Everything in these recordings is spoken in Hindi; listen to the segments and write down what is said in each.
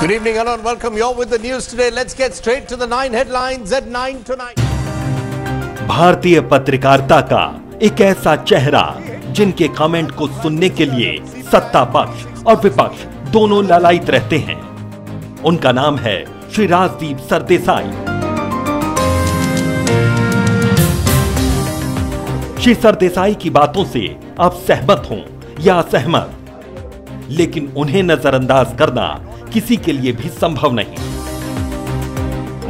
Good evening, hello, and welcome. You're with the news today. Let's get straight to the nine headlines at 9 tonight. भारतीय पत्रकारिता का एक ऐसा चेहरा जिनके कमेंट को सुनने के लिए सत्ता पक्ष और विपक्ष दोनों ललायित रहते हैं उनका नाम है श्री राजदीप सरदेसाई श्री सरदेसाई की बातों से आप सहमत हों या असहमत लेकिन उन्हें नजरअंदाज करना किसी के लिए भी संभव नहीं।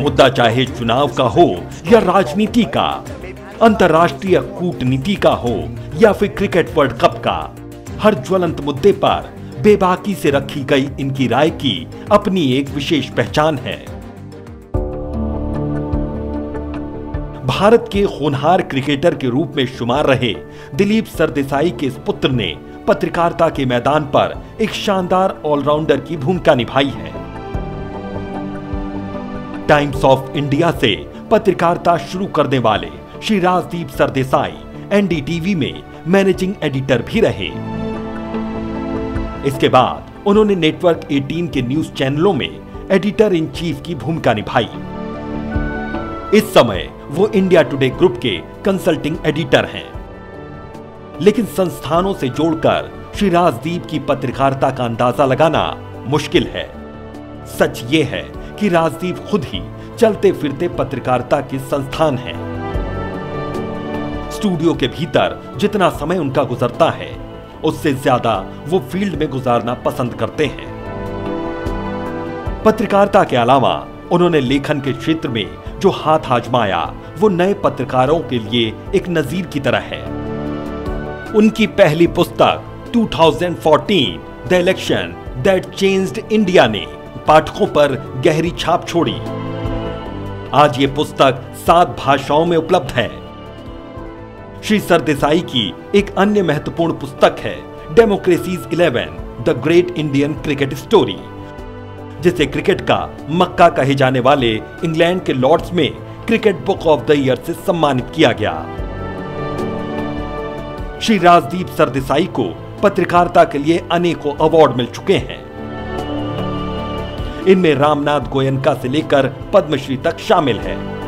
मुद्दा चाहे चुनाव का हो या राजनीति का, अंतर्राष्ट्रीय कूटनीति का हो या फिर क्रिकेट वर्ल्ड कप का, हर ज्वलंत मुद्दे पर बेबाकी से रखी गई इनकी राय की अपनी एक विशेष पहचान है। भारत के होनहार क्रिकेटर के रूप में शुमार रहे दिलीप सरदेसाई के इस पुत्र ने पत्रकारिता के मैदान पर एक शानदार ऑलराउंडर की भूमिका निभाई है। टाइम्स ऑफ़ इंडिया से पत्रकारिता शुरू करने वाले श्री राजदीप सरदेसाई, एनडीटीवी में मैनेजिंग एडिटर भी रहे। इसके बाद उन्होंने नेटवर्क 18 के न्यूज़ चैनलों में एडिटर इन चीफ की भूमिका निभाई। इस समय वो इंडिया टुडे ग्रुप के कंसल्टिंग एडिटर हैं। लेकिन संस्थानों से जोड़कर श्री राजदीप की पत्रकारिता का अंदाज़ा लगाना मुश्किल है। सच ये है कि राजदीप खुद ही चलते फिरते पत्रकारिता के संस्थान हैं। स्टूडियो के भीतर जितना समय उनका गुजरता है, उससे ज़्यादा वो फ़ील्ड में गुजारना पसंद करते हैं। पत्रकारिता के अलावा उन्होंने लेखन के क्षेत्र में जो हाथ आजमाया, वो नए पत्रकारों के लिए एक नजीर की तरह है। उनकी पहली पुस्तक 2014 the election that changed India ने पाठकों पर गहरी छाप छोड़ी। आज ये पुस्तक सात भाषाओं में उपलब्ध है। श्री सरदेसाई की एक अन्य महत्वपूर्ण पुस्तक है democracy's 11 the great Indian cricket story जिसे क्रिकेट का मक्का कहे जाने वाले इंग्लैंड के लॉर्ड्स में cricket book of the year से सम्मानित किया गया। श्री राजदीप सरदेसाई को पत्रकारिता के लिए अनेकों अवार्ड मिल चुके हैं। इनमें रामनाथ गोयनका से लेकर पद्मश्री तक शामिल है।